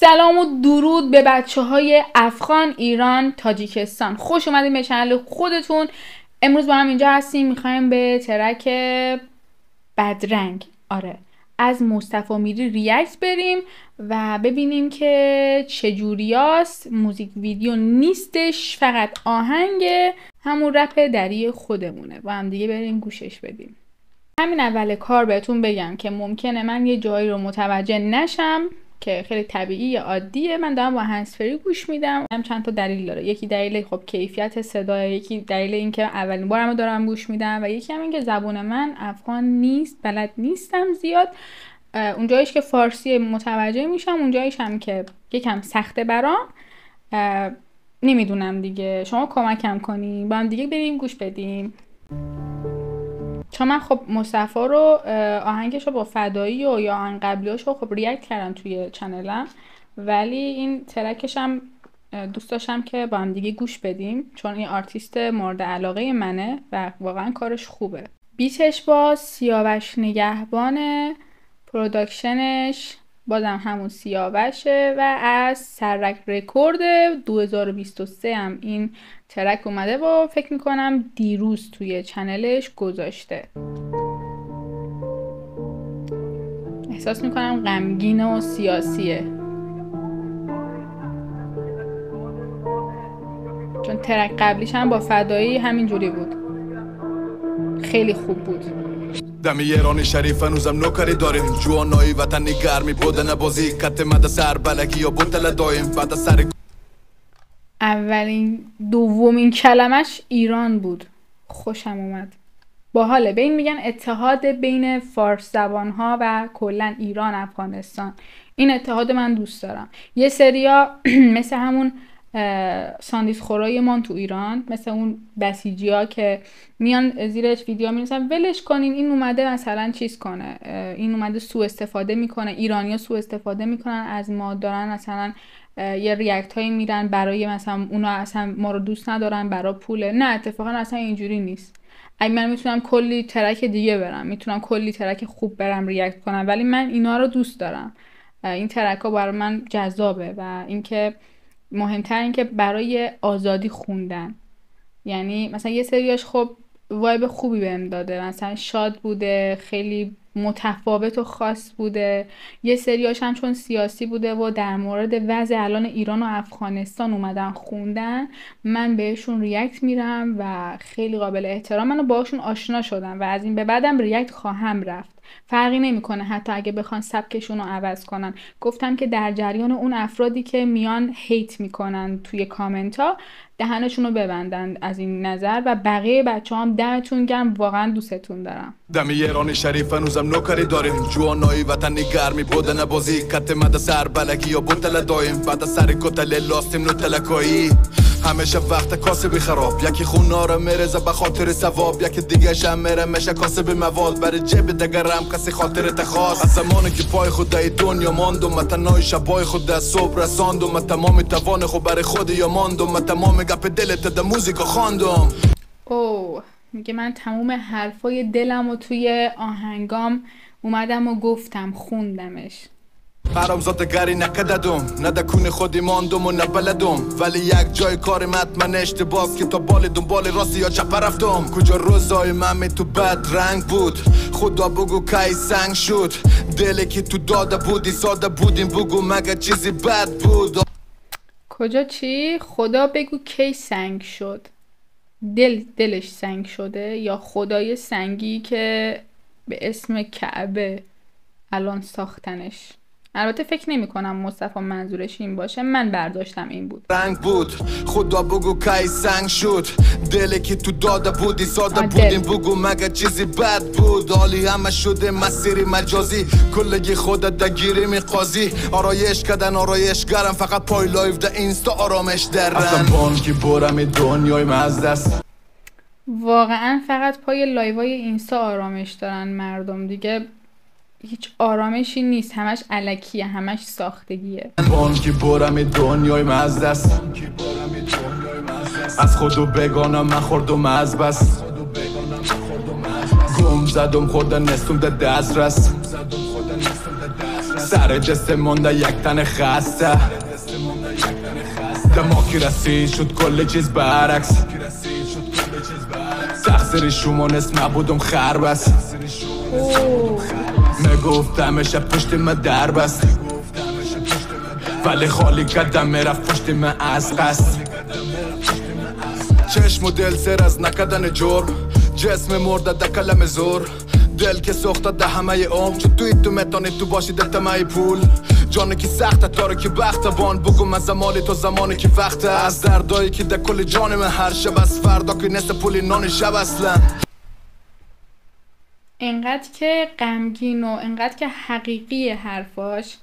سلام و درود به بچه های افغان ایران تاجیکستان. خوش اومدیم به چنل خودتون. امروز با هم اینجا هستیم. می‌خوایم به ترک بدرنگ. آره از مصطفی میری ریاکت بریم و ببینیم که چجوریاست موزیک ویدیو نیستش فقط آهنگ. همون رپ دری خودمونه. با هم دیگه بریم گوشش بدیم. همین اول کار بهتون بگم که ممکنه من یه جایی رو متوجه نشم. که خیلی طبیعی عادیه. من دارم با هنسفری گوش میدم. هم چند تا دلیل داره. یکی دلیل خب کیفیت صدا یکی دلیل اینکه اولین بارم دارم گوش میدم و یکی هم اینکه زبون من افغان نیست بلد نیستم زیاد. اونجایش که فارسی متوجه میشم اونجایش هم که یکم سخته برام. نمی‌دونم دیگه. شما کمکم کنی با هم دیگه بریم گوش بدیم. چون من خب مصطفی رو آهنگش رو با فدایی و یا آهنگ قبلیاش رو خب react کردم توی channel م ولی این track ش هم دوست داشتم که با هم دیگه گوش بدیم چون این آرتیست مورد علاقه منه و واقعا کارش خوبه. beat ش با سیاوش نگهبانه production ش بازم همون سیاوشه و از سرک رکورد 2023 هم این track اومده و فکر می‌کنم دیروز توی channel ش گذاشته. احساس می‌کنم غمگین و سیاسیه. چون ترک قبلیش هم با فدایی همین جوری بود. خیلی خوب بود. دم ایرانی شریف هنوزم نوکری داریم. جوانایی وطنی گرمی بودن بازی کت مد سر بلگی یا بوتل دایم. بعد سر اولین دومین کلمش ایران بود. خوشم اومد. باحاله. به این میگن اتحاد بین فارس زبان ها و کلا ایران افغانستان. این اتحاد من دوست دارم. یه سریا مثل همون ساندیس خورای من تو ایران مثل اون بسیجی ها که میان زیرش ویدیو نویسن ولش کنین این اومده مثلا چیز کنه؟ این اومده سو استفاده می‌کنه. ایرانیا سو استفاده می‌کنن از ما دارن مثلا یه ریاکت هایی میرن برای مثلا اونا اصلا ما رو دوست ندارن برای پوله. نه اتفاقا اصلا اینجوری نیست. اگه من می‌تونم کلی ترک دیگه برم می‌تونم کلی ترک خوب برم ریاکت کنم ولی من اینا رو دوست دارم. این ترک ها برای من جذابه و اینکه مهمتر اینکه برای آزادی خوندن. یعنی مثلا یه سریاش خب وایب خوبی بهم داده. مثلا شاد بوده خیلی متفاوت و خاص بوده. یه سریاش هم چون سیاسی بوده و در مورد وضع الان ایران و افغانستان اومدن خوندن من بهشون ریاکت میرم و خیلی قابل احترام. منو باشون آشنا شدم و از این به بعدم ریاکت خواهم رفت. فرقی نمی‌کنه حتی اگه بخوان سبکشون رو عوض کنن. گفتم که در جریان اون افرادی که میان هیت می‌کنن توی کامنت ها دهنشون رو ببندن از این نظر و بقیه بچه هم دمتون گرم واقعا دوستتون دارم. دم ایرانی شریف هنوزم نوکری داریم. جوانایی وطنی گرمی بودن بازی کت مد سر بلگی یا بوتل دایم. بعد سر کتل لاستیم نو تلکایی. همیشه وقت کاسبی خراب. یکی خون رو میرزه به خاطر ثواب یکی دیگه شم میره میشه کاسب مواد. برای جیب دگرم کسی خاطر تخواست از زمانی که پای خود ای دنیا ماندم من تنهای شبای خود در صبح رساندم من تمام توان خود برای خود یا ماندم من تمام گپ دلت در موزیکا خواندم. اوه میگه من تمام حرفای دلم و توی آهنگام اومدم و گفتم خوندمش. حرامزاده گری نکددم نه دکون خودی ماندم و نبلدم ولی یک جای کار من اشتباس که تا بال دنبال راستی یا چپ رفتم. کجا روزای من تو بد رنگ بود. خدا بگو کی سنگ شد. دلی که تو داده بودی ساده بودیم بگو مگه چیزی بد بود. کجا چی؟ خدا بگو کی سنگ شد. دل دلش سنگ شده یا خدای سنگی که به اسم کعبه الان ساختنش؟ البته فکر نمی کنم مصطفی منظورش این باشه. من برداشتم این بود. رنگ بود. خدا بگو کی سنگ شد. دلی که تو داده بودی ساده بودیم. بگو مگه چیزی بد بود؟ حالی همه شده مسیری مجازی. کلگی خودت دگیری می قاضی آرایش کردن آرایش گرم. فقط پای لایف ده اینستا آرامش در اصلا بانکی برم دنیای مزدست واقعا فقط پای لایوای اینستا آرامش دارن مردم. دیگه هیچ آرامشی نیست. همش علکیه همش ساختگیه. بانکی برم دنیای مزدست از خودو بگانم من خوردم از بس گم زدم خوردن نستون در دست رست سر جسته مونده یک تن خسته. دماکرسی شد کل چیز برعکس. تقصیر شما نست نبودم خر بس میگفتمش پشت من در بست ولی خالی کردم می‌رفت پشت من از قصد. چشم و دل سر از نکدن جرم. جسم مرده ده کلم زور. دل که سخته ده همه عمر. چون توی تو متانی تو باشی ده تمه پول. جانی که سخته تاره که بخت بان بگو من زمانی تو زمانی که وقته از دردایی که ده کل جان من هر شب از فردا که نست پولی نان شب اصلا. انقدر که غمگین و انقدر که حقیقی حرفاش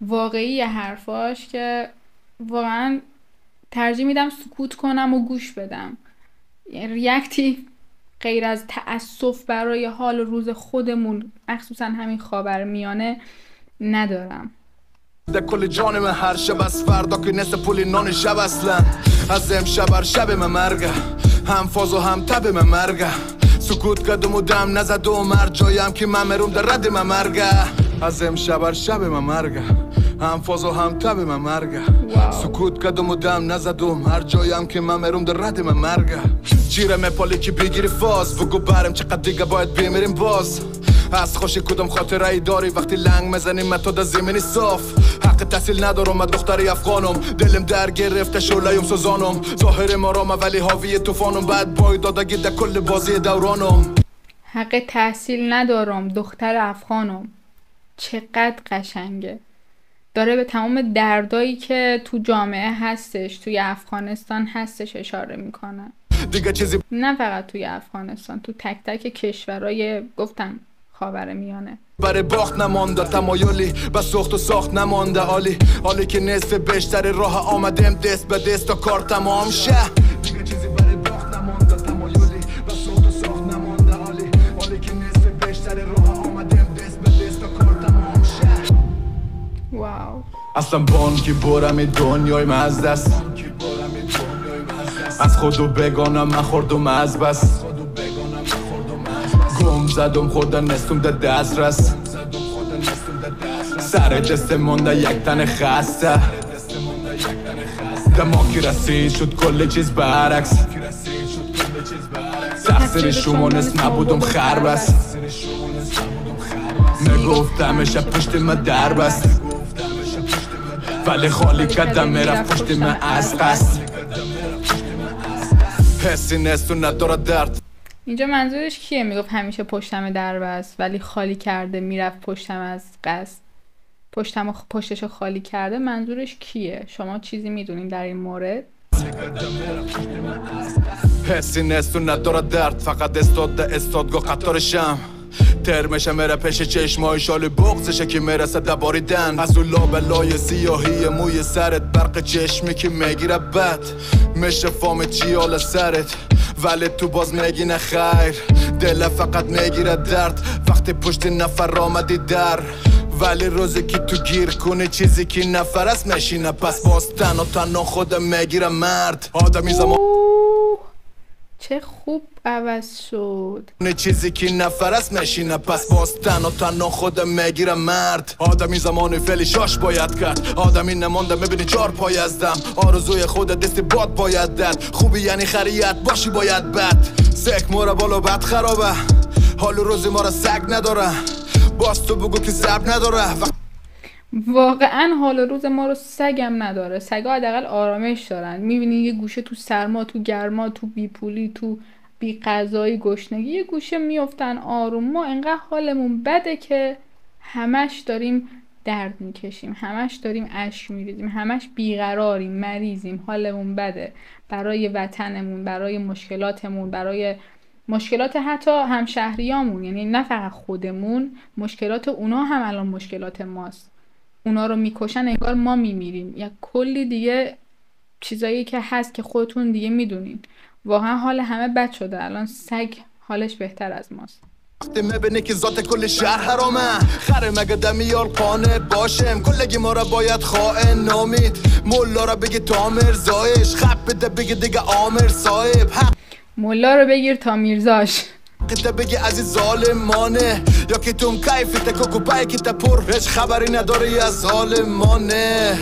واقعی حرفاش که واقعا ترجیح میدم سکوت کنم و گوش بدم. ریاکتی غیر از تأسف برای حال روز خودمون مخصوصا همین خاور میانه ندارم. ده کل جان من هر شب از فردا که نست پولی نان شب اصلا. از امشب هر شب من هم فاز و هم تب من مرگه سکوت کردم و دم نزد و مر جایم که من مروم در رد من مرگه. از امشب هر شب من مرگه. هم فاز و هم تب من مرگه. سکوت کردم و دم نزدم هر جایم که من مروم در رد من مرگه. چیره مپالی که بگیری فاز. بگو برم چقدر دیگه باید بمیریم باز. از کدوم خاطره ای داری؟ وقتی لنگ مزنیم من تو زمینی صاف. حق تحصیل ندارم من دختری افغانم. دلم در گرفته شولیم سوزانم. ظاهر ما رام ولی حاوی توفانم بعد بای دادگی در کل بازی دورانم. حق تحصیل ندارم دختر افغانم. چقدر قشنگه. داره به تمام دردایی که تو جامعه هستش توی افغانستان هستش اشاره می‌کنه. دیگه چیزی نه فقط توی افغانستان تو تک تک کشورهای گفتم خاور میانه. برای باخت نمانده تمایلی و سخت و ساخت نمانده. عالی حالی که نصف بیشتر راه آمدم دست به دست تا کار تمام شه. دست دست واو. اصلا بانکی برم دنیای است. از خود و بگانم من خوردم از بس گم زدم خدا نستم ده دست رس سر دست مونده یک تن خسته. دماکی رسی شد کل چیز برعکس. تقصیر شما نست نبودم خر بس میگفتمش پشت من در بست. ولی خالی کردم می‌رفت پشت من از قصد. حسی نست و نداره درد. اینجا منظورش کیه؟ می‌گفت همیشه پشتم در بست ولی خالی کرده می‌رفت پشتم از قصد. پشتم و پشتشو خالی کرده منظورش کیه؟ شما چیزی می‌دونین در این مورد؟ حسی نست و نداره درد فقط استاد استادگاه قطارشم. ترمشه میره پیش چشمای شال بغزشه که می‌رسه دباریدن از اون لابلای سیاهی موی سرت برق چشمی که می‌گیره بد. میشه فام چیال سرت ولی تو باز میگی نه خیر. دل فقط می‌گیره درد. وقتی پشت نفر آمدی در. ولی روزی که تو گیر کنی چیزی که نفر است میشینه پس باز تن و تنها خودم می‌گیره مرد. آدمی زمان چه خوب عوض شد. چیزی که نفر است میشینه پس باز تن و تنها خودم می‌گیره مرد. آدمی زمان فعلی شاش باید کرد. آدمی نمانده می‌بینی چار پای ازدم آرزوی خود دست باد باید داد. خوبی یعنی خریت باشی باید بد. سک مورا بالا بد خرابه. حال روزی ما را سگ نداره. باز تو بگو که زب نداره. واقعا حال روز ما رو سگم نداره. سگا حداقل آرامش دارن. می‌بینی یه گوشه تو سرما تو گرما تو بیپولی تو بی غذایی گشنگی یه گوشه میفتن آروم. ما انقدر حالمون بده که همش داریم درد می‌کشیم همش داریم اشک میریزیم همش بیقراریم مریضیم حالمون بده. برای وطنمون برای مشکلاتمون برای مشکلات حتی همشهریامون. یعنی نه فقط خودمون مشکلات اونا هم الان مشکلات ماست. اونا رو می‌کشن انگار ما میمیریم. یا کلی دیگه چیزایی که هست که خودتون دیگه می‌دونین. واقعا حال همه بد شده. الان سگ حالش بهتر از ماست. وقتی می‌بینی که ذات کل شهر حرامه خره مگه دمیال قانه باشم؟ کلگی ما را باید خائن نامید. مولا را بگی تامر زایش. خب بده بگی دیگه آمر صاحب. ملا رو بگیر تا میرزاش. حقت بگی از این ظالمانه. یا که تون کیفیت کوکو که تا پر. هیچ خبری نداره از ظالمانه.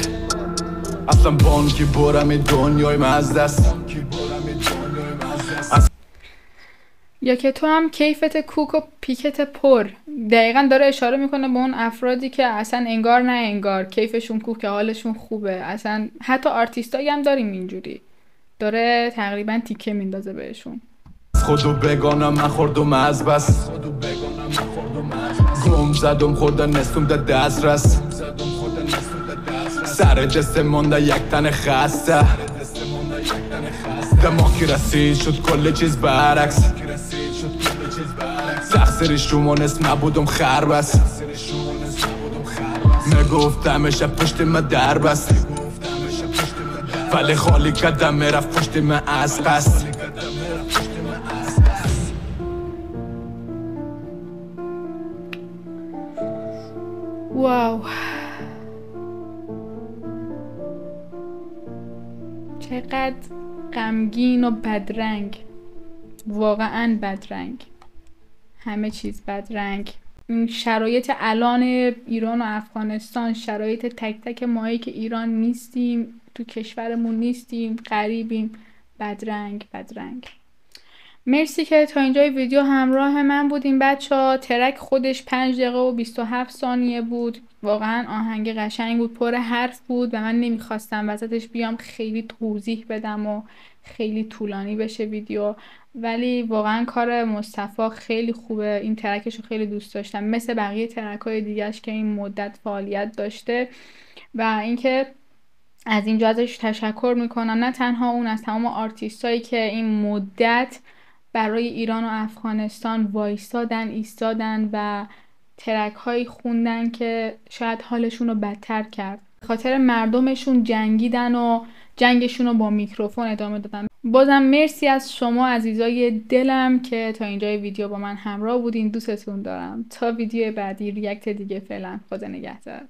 اصلا بانکی برم دنیای مزدست یا که تو هم کیفت کوک و پیکت پر. دقیقا داره اشاره می‌کنه به اون افرادی که اصلا انگار نه انگار. کیفشون کوک حالشون خوبه. اصلا حتی آرتیستایی هم داریم اینجوری. داره تقریبا تیکه میندازه بهشون. خودو بگانم من خوردم از بس گم زدم خوردن نستم در دست رس سر دست مونده یک تن خسته. دماغی رسید شد کل چیز برعکس. تقصیرش رو مانست نبودم خر بس میگفتمش پشت ما در بست. ولی خالی کدم می‌رفت پشت من از قصد واو چقدر غمگین و بدرنگ. واقعا بدرنگ. همه چیز بدرنگ. این شرایط الان ایران و افغانستان شرایط تک تک ماهی که ایران نیستیم تو کشورمون نیستیم قریبیم بدرنگ بدرنگ. مرسی که تا اینجای ویدیو همراه من بودیم بچه ها ترک خودش 5 دقیقه و 27 ثانیه بود. واقعا آهنگ قشنگ بود پر حرف بود و من نمی‌خواستم وسطش بیام خیلی توضیح بدم و خیلی طولانی بشه ویدیو. ولی واقعا کار مصطفی خیلی خوبه. این ترکش رو خیلی دوست داشتم. مثل بقیه ترک های دیگهش که این مدت فعالیت داشته. و اینکه از اینجا ازش تشکر می‌کنم. نه تنها اون از تمام آرتیست که این مدت برای ایران و افغانستان وایستادن ایستادن و track هایی خوندن که شاید حالشون رو بدتر کرد. خاطر مردمشون جنگیدن و جنگشون رو با میکروفون ادامه دادن. بازم مرسی از شما عزیزای دلم که تا اینجای ویدیو با من همراه بودین. دوستتون دارم. تا ویدیو بعدی react دیگه فعلا. خدا نگهدار.